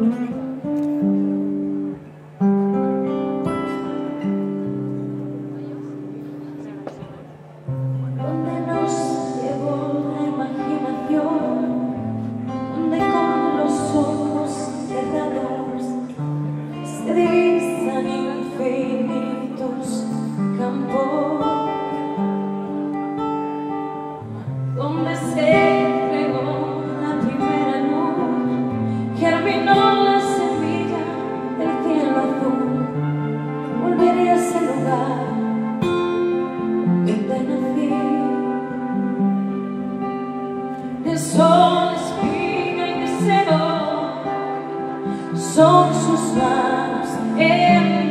Donde nos llevó la imaginación, donde con los ojos quedadores se dictan infinitos campos. Son sus manos en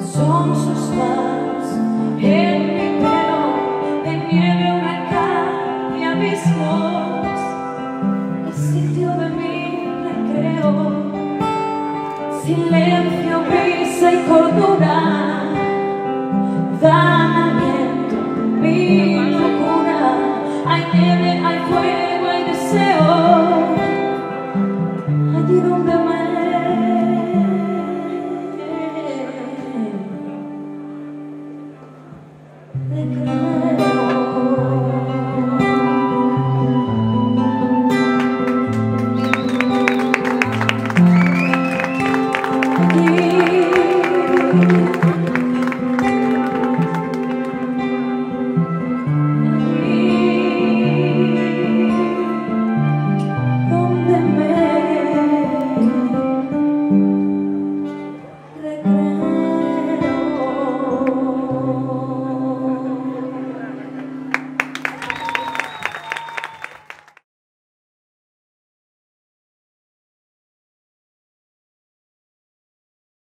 son sus manos en mi de nieve, huracán y abismos, el sitio de mi recreo, silencio, brisa y cordura.